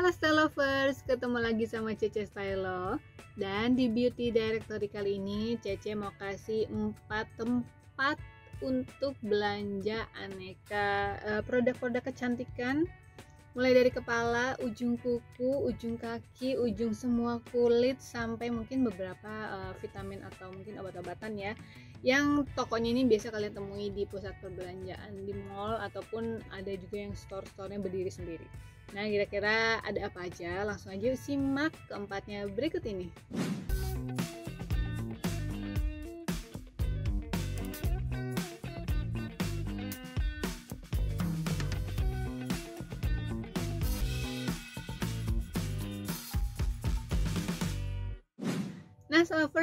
Halo Style Lovers, ketemu lagi sama Cece Stylo. Dan di Beauty Directory kali ini Cece mau kasih 4 tempat untuk belanja aneka uh, produk-produk kecantikan mulai dari kepala, ujung kuku, ujung kaki, ujung semua kulit sampai mungkin beberapa uh, vitamin atau mungkin obat-obatan ya. Yang tokonya ini biasa kalian temui di pusat perbelanjaan di mall ataupun ada juga yang store-storenya berdiri sendiri. Nah kira-kira ada apa aja? Langsung aja simak keempatnya berikut ini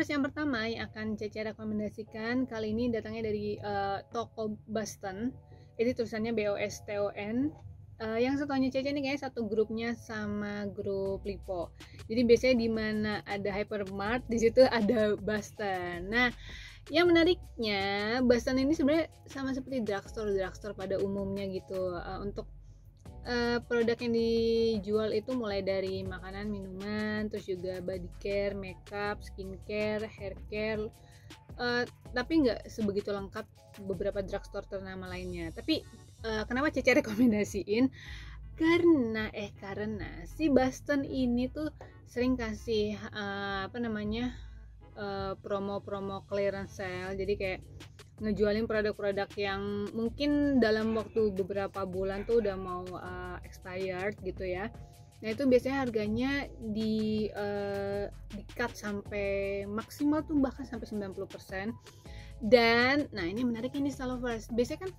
Yang pertama yang akan Cece rekomendasikan kali ini datangnya dari uh, toko Boston. Ini tulisannya B O S T O N. Uh, yang satunya Cece ini kayaknya satu grupnya sama grup Lipo. Jadi biasanya di mana ada hypermart, di situ ada Boston. Nah, yang menariknya Boston ini sebenarnya sama seperti drugstore drugstore pada umumnya gitu. Uh, untuk uh, produk yang dijual itu mulai dari makanan, minuman, terus juga body care, makeup, skincare, hair care. Uh, tapi nggak sebegitu lengkap beberapa drugstore ternama lainnya. Tapi uh, kenapa Cece rekomendasiin? Karena eh karena si Boston ini tuh sering kasih uh, apa namanya promo-promo uh, clearance sale. Jadi kayak ngejualin produk-produk yang mungkin dalam waktu beberapa bulan tuh udah mau uh, expired gitu ya. Nah itu biasanya harganya di uh, di cut sampai maksimal tuh bahkan sampai 90% dan nah ini menarik ini Lovers biasanya kan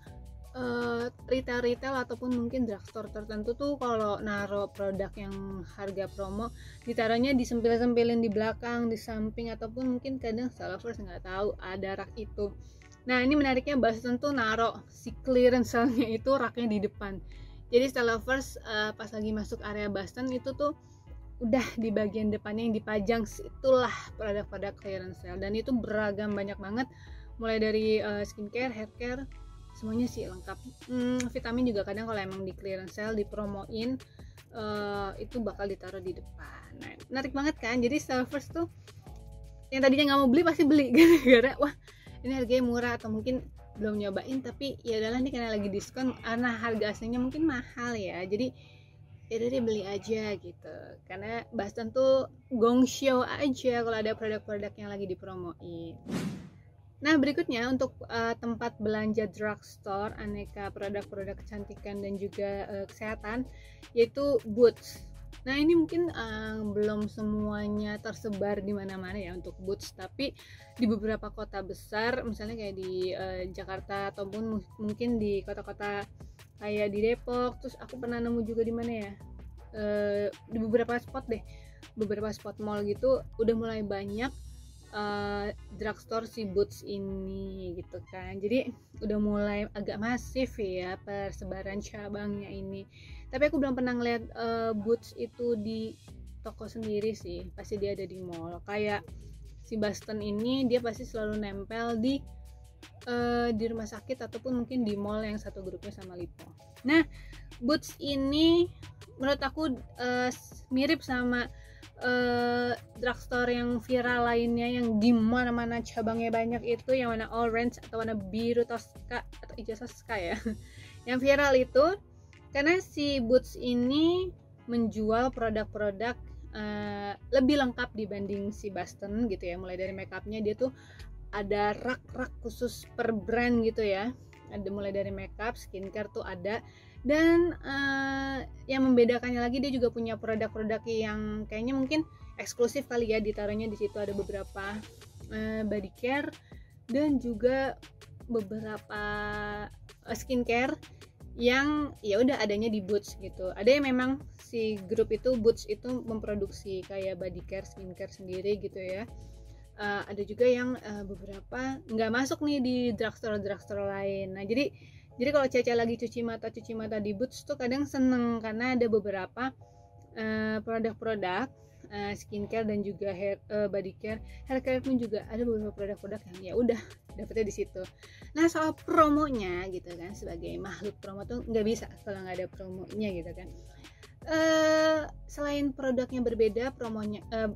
uh, retail-retail ataupun mungkin drugstore tertentu tuh kalau naruh produk yang harga promo ditaruhnya disempil-sempilin di belakang di samping ataupun mungkin kadang Lovers nggak tahu ada rak itu Nah ini menariknya Boston tuh naro si clearance nya itu raknya di depan. Jadi setelah first uh, pas lagi masuk area Boston itu tuh udah di bagian depannya yang dipajang itulah produk-produk clearance sale dan itu beragam banyak banget mulai dari uh, skincare, haircare semuanya sih lengkap. Hmm, vitamin juga kadang kalau emang di clearance sale dipromoin uh, itu bakal ditaruh di depan. Nah, menarik banget kan? Jadi setelah first tuh yang tadinya nggak mau beli pasti beli gara-gara wah ini harganya murah atau mungkin belum nyobain tapi ya adalah ini karena lagi diskon karena harga aslinya mungkin mahal ya. Jadi ya dari beli aja gitu. Karena Boston tuh gong show aja kalau ada produk-produk yang lagi dipromoin. Nah berikutnya untuk uh, tempat belanja drugstore aneka produk-produk kecantikan dan juga uh, kesehatan yaitu Boots Nah ini mungkin uh, belum semuanya tersebar di mana-mana ya untuk boots, tapi di beberapa kota besar, misalnya kayak di uh, Jakarta ataupun mungkin di kota-kota kayak di Depok, terus aku pernah nemu juga di mana ya, uh, di beberapa spot deh, beberapa spot mall gitu udah mulai banyak uh, drugstore si Boots ini gitu kan. Jadi udah mulai agak masif ya persebaran cabangnya ini tapi aku belum pernah ngeliat uh, Boots itu di toko sendiri sih pasti dia ada di mall. Kayak si Boston ini dia pasti selalu nempel di uh, di rumah sakit ataupun mungkin di mall yang satu grupnya sama Lipo. Nah Boots ini menurut aku uh, mirip sama uh, drugstore yang viral lainnya yang di mana-mana cabangnya banyak itu yang warna orange atau warna biru toska atau hijau toska ya. Yang viral itu karena si Boots ini menjual produk-produk uh, lebih lengkap dibanding si Boston gitu ya. Mulai dari makeupnya dia tuh ada rak-rak khusus per brand gitu ya. Ada mulai dari makeup skincare tuh ada. Dan uh, yang membedakannya lagi dia juga punya produk-produk yang kayaknya mungkin eksklusif kali ya. Ditaruhnya di situ ada beberapa uh, body care dan juga beberapa skincare yang ya udah adanya di Boots gitu. Ada yang memang si grup itu Boots itu memproduksi kayak body care, skincare sendiri gitu ya. Uh, ada juga yang uh, beberapa nggak masuk nih di drugstore drugstore lain. Nah jadi jadi kalau Caca lagi cuci mata cuci mata di Boots tuh kadang seneng karena ada beberapa produk-produk uh, uh, skincare dan juga hair uh, body care, hair care pun juga ada beberapa produk-produk yang ya udah dapetnya di situ. Nah soal promonya gitu kan sebagai makhluk promo tuh nggak bisa kalau nggak ada promonya gitu kan. Uh, selain produknya berbeda promonya uh,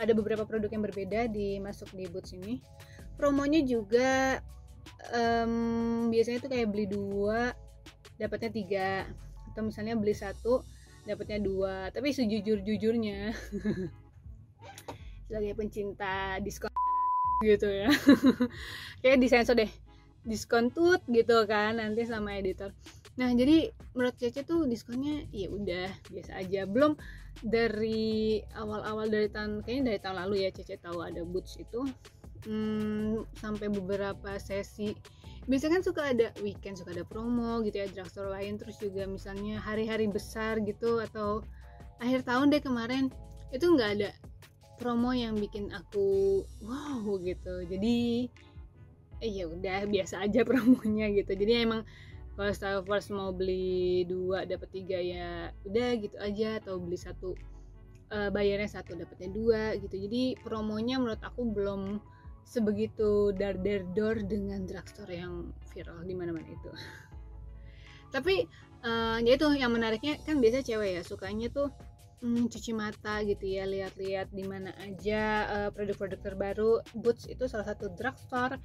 ada beberapa produk yang berbeda di masuk di boots ini. Promonya juga um, biasanya tuh kayak beli dua dapatnya tiga. Atau misalnya beli satu dapatnya dua. Tapi sejujur jujurnya sebagai pencinta diskon gitu ya. Kayak disensor deh diskon tut gitu kan nanti sama editor. Nah jadi menurut Cece tuh diskonnya ya udah biasa aja. Belum dari awal-awal dari tahun kayaknya dari tahun lalu ya Cece tahu ada boots itu hmm, sampai beberapa sesi. Biasanya kan suka ada weekend suka ada promo gitu ya drugstore lain. Terus juga misalnya hari-hari besar gitu atau akhir tahun deh kemarin itu nggak ada promo yang bikin aku wow gitu. Jadi eh, ya udah biasa aja promonya gitu. Jadi emang kalau Star Wars mau beli dua dapat tiga ya udah gitu aja. Atau beli satu uh, bayarnya satu dapatnya dua gitu. Jadi promonya menurut aku belum sebegitu dar der dor dengan drugstore yang viral di mana mana itu. Tapi uh, ya itu yang menariknya kan biasa cewek ya sukanya tuh hmm, cuci mata gitu ya lihat-lihat di mana aja uh, produk-produk terbaru. Boots itu salah satu drugstore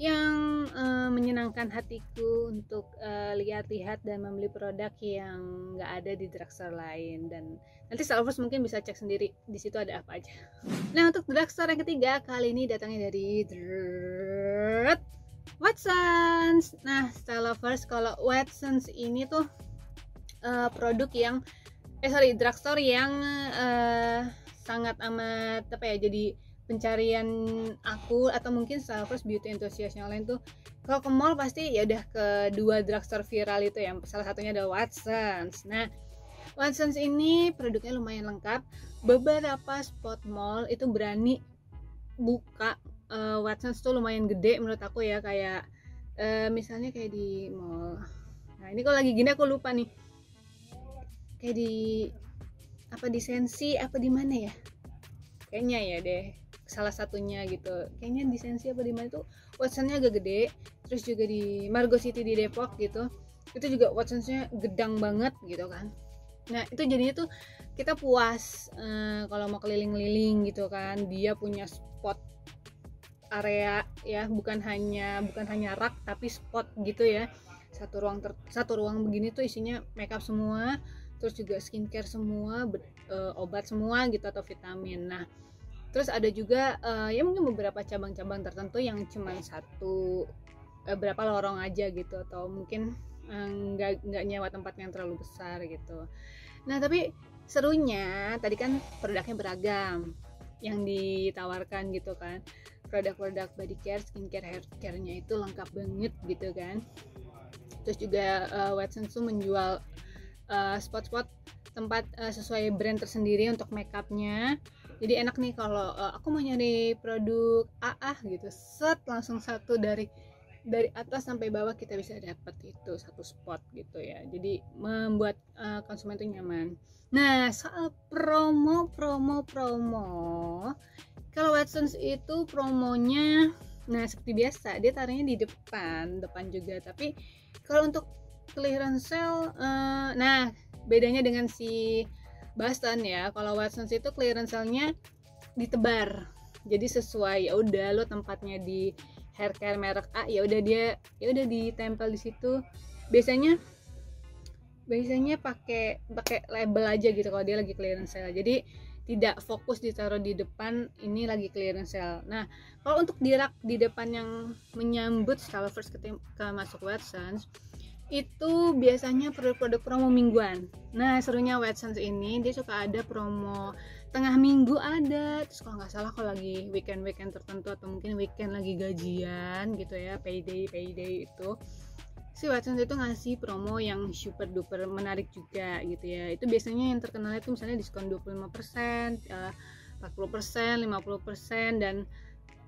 yang uh, menyenangkan hatiku untuk uh, lihat-lihat dan membeli produk yang nggak ada di drugstore lain dan nanti Salvers mungkin bisa cek sendiri di situ ada apa aja. Nah untuk drugstore yang ketiga kali ini datangnya dari Watsons. Nah Lovers kalau Watsons ini tuh uh, produk yang eh sorry drugstore yang sangat amat apa ya jadi pencarian aku atau mungkin Salvers beauty enthusiast yang lain tuh kalau ke mall pasti ya udah ke dua drugstore viral itu ya. Salah satunya adalah Watsons. Nah Watsons ini produknya lumayan lengkap. Beberapa spot mall itu berani buka uh, Watsons tuh lumayan gede menurut aku ya kayak uh, misalnya kayak di mall. Nah ini kalau lagi gini aku lupa nih. Kayak di apa di Sensi apa di mana ya? Kayaknya ya deh salah satunya gitu. Kayaknya di Sensi apa di mana itu Watsonnya agak gede terus juga di Margo City di Depok gitu itu juga Watsonsnya gedang banget gitu kan. Nah itu jadinya tuh kita puas uh, kalau mau keliling-keliling gitu kan. Dia punya spot area ya bukan hanya bukan hanya rak tapi spot gitu ya. Satu ruang ter, satu ruang begini tuh isinya makeup semua terus juga skincare semua uh, obat semua gitu atau vitamin. Nah terus ada juga uh, ya mungkin beberapa cabang-cabang tertentu yang cuma satu uh, berapa lorong aja gitu atau mungkin nggak uh, nggak nyewa tempat yang terlalu besar gitu. Nah tapi serunya tadi kan produknya beragam yang ditawarkan gitu kan. Produk-produk body care, skincare, hair care-nya itu lengkap banget gitu kan. Terus juga uh, Watsons menjual spot-spot uh, tempat uh, sesuai brand tersendiri untuk makeupnya jadi enak nih kalau uh, aku mau nyari produk AA gitu. Set langsung satu dari dari atas sampai bawah kita bisa dapat itu satu spot gitu ya. Jadi membuat uh, konsumen itu nyaman. Nah soal promo promo promo. Kalau Watsons itu promonya nah seperti biasa dia taruhnya di depan depan juga. Tapi kalau untuk clearance sale uh, nah bedanya dengan si Boston ya kalau Watsons itu clearance sale-nya ditebar. Jadi sesuai ya udah lo tempatnya di hair care merek A ya udah dia ya udah ditempel di situ. Biasanya biasanya pakai pakai label aja gitu kalau dia lagi clearance sale. Jadi tidak fokus ditaruh di depan ini lagi clearance sale. Nah kalau untuk di rak di depan yang menyambut first ketika masuk Watsons itu biasanya produk-produk promo mingguan. Nah serunya Watsons ini dia suka ada promo tengah minggu ada. Terus kalau nggak salah kalau lagi weekend weekend tertentu atau mungkin weekend lagi gajian gitu ya payday payday itu si Watsons itu ngasih promo yang super duper menarik juga gitu ya. Itu biasanya yang terkenal itu misalnya diskon 25%, 40%, 50% dan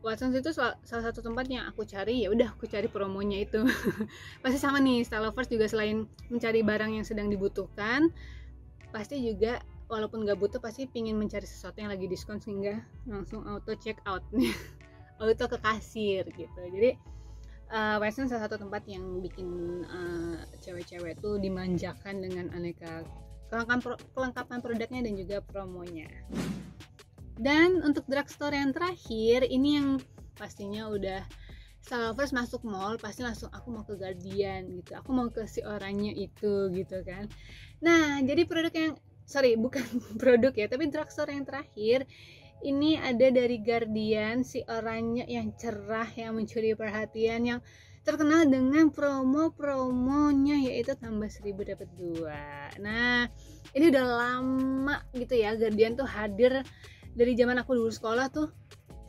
Watsons itu salah satu tempat yang aku cari ya udah aku cari promonya itu. Pasti sama nih style lovers juga selain mencari barang yang sedang dibutuhkan pasti juga walaupun nggak butuh pasti pingin mencari sesuatu yang lagi diskon sehingga langsung auto check out. Nih auto ke kasir gitu. Jadi uh, Watsons salah satu tempat yang bikin uh, cewek-cewek tuh dimanjakan dengan aneka kelengkapan, kelengkapan produknya dan juga promonya dan untuk drugstore yang terakhir ini yang pastinya udah first masuk mall pasti langsung aku mau ke Guardian gitu aku mau ke si orangnya itu gitu kan nah jadi produk yang sorry bukan produk ya tapi drugstore yang terakhir ini ada dari Guardian si orangnya yang cerah yang mencuri perhatian yang terkenal dengan promo-promonya yaitu tambah 1000 dapat dua. Nah, ini udah lama gitu ya Guardian tuh hadir dari zaman aku dulu sekolah tuh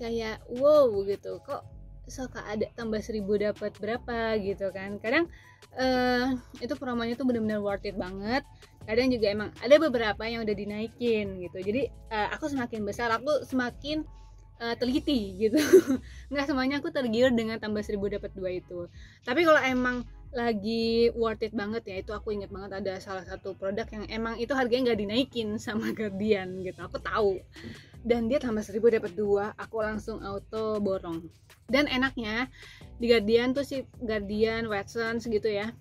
kayak wow gitu. Kok suka ada tambah 1000 dapat berapa? gitu kan. Kadang uh, itu promonya tuh bener-bener worth it banget. Kadang juga emang ada beberapa yang udah dinaikin gitu. Jadi uh, aku semakin besar aku semakin uh, teliti gitu. Nggak semuanya aku tergiur dengan tambah seribu dapat dua itu. Tapi kalau emang lagi worth it banget ya. Itu aku inget banget ada salah satu produk yang emang itu harganya nggak dinaikin sama Guardian gitu. Aku tahu. Dan dia tambah seribu dapat dua. Aku langsung auto borong. Dan enaknya di Guardian tuh si Guardian Watsons gitu ya.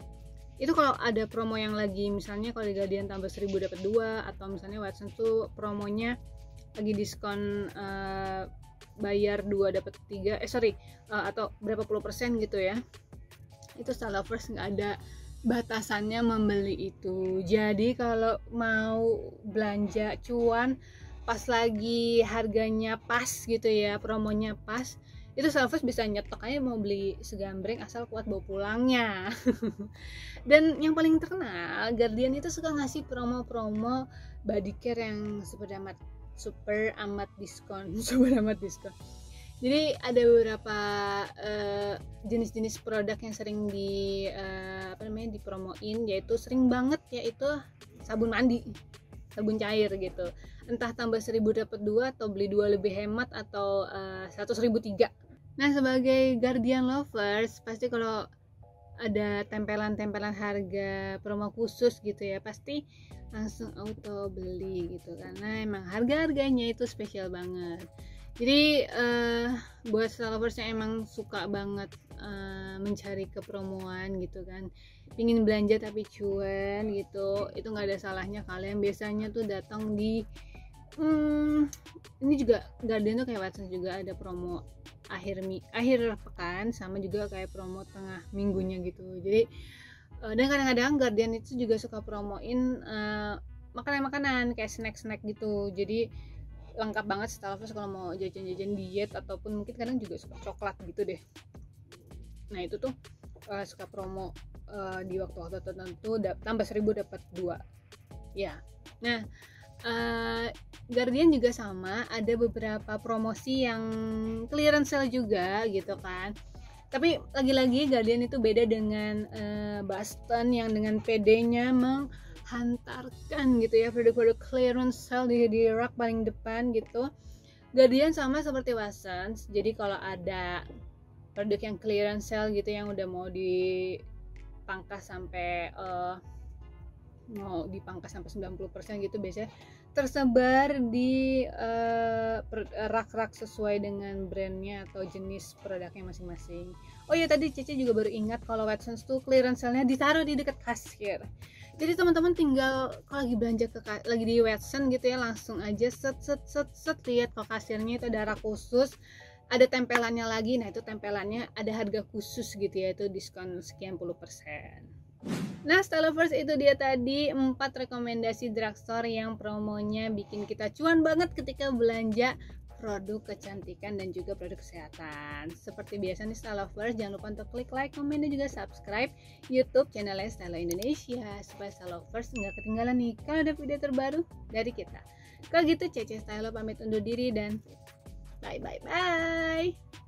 Itu kalau ada promo yang lagi misalnya kalau di Guardian tambah 1000 dapat dua atau misalnya Watson tuh promonya lagi diskon uh, bayar dua dapat tiga eh sorry uh, atau berapa puluh persen gitu ya itu first nggak ada batasannya membeli itu. Jadi kalau mau belanja cuan pas lagi harganya pas gitu ya promonya pas itu Salvas bisa nyetok aja mau beli segambreng asal kuat bawa pulangnya. Dan yang paling terkenal Guardian itu suka ngasih promo-promo body care yang super amat super amat diskon super amat diskon jadi ada beberapa uh, jenis-jenis produk yang sering di uh, apa namanya dipromoin yaitu sering banget yaitu sabun mandi sabun cair gitu. Entah tambah seribu dapat dua atau beli dua lebih hemat atau eh, seratus ribu tiga. Nah sebagai guardian lovers pasti kalau ada tempelan-tempelan harga promo khusus gitu ya pasti langsung auto beli gitu. Karena emang harga-harganya itu spesial banget jadi uh, buat lovers yang emang suka banget uh, mencari kepromoan gitu kan. Pingin belanja tapi cuan gitu. Itu nggak ada salahnya kalian. Biasanya tuh datang di hmm, ini juga Guardian tuh kayak Watson juga ada promo akhir mi akhir pekan sama juga kayak promo tengah minggunya gitu. Jadi uh, dan kadang-kadang Guardian itu juga suka promoin uh, makanan-makanan kayak snack-snack gitu. Jadi lengkap banget setelah kalau mau jajan-jajan diet ataupun mungkin kadang juga suka coklat gitu deh. Nah itu tuh uh, suka promo uh, di waktu-waktu tertentu tambah seribu dapat dua. Ya. Nah uh, Guardian juga sama ada beberapa promosi yang clearance sale juga gitu kan. Tapi lagi-lagi Guardian itu beda dengan uh, Boston yang dengan PD-nya menghantarkan gitu ya produk-produk clearance sale di, di rak paling depan gitu Guardian sama seperti Watsons jadi kalau ada produk yang clearance sale gitu yang udah mau dipangkas sampai uh, mau dipangkas sampai 90% gitu biasanya tersebar di uh, rak-rak sesuai dengan brandnya atau jenis produknya masing-masing. Oh ya tadi Cici juga baru ingat kalau Watsons tuh clearance sale-nya ditaruh di dekat kasir. Jadi teman-teman tinggal kalau lagi belanja ke lagi di Watson gitu ya langsung aja set set set set lihat kalau kasirnya itu ada rak khusus ada tempelannya lagi. Nah itu tempelannya ada harga khusus gitu ya itu diskon sekian puluh persen. Nah, Style Lovers itu dia tadi 4 rekomendasi drugstore yang promonya bikin kita cuan banget ketika belanja produk kecantikan dan juga produk kesehatan. Seperti biasa nih Style Lovers, jangan lupa untuk klik like, komen, dan juga subscribe YouTube channel Style Indonesia supaya Style Lovers nggak ketinggalan nih kalau ada video terbaru dari kita. Kalau gitu, Cece Style pamit undur diri dan bye bye bye.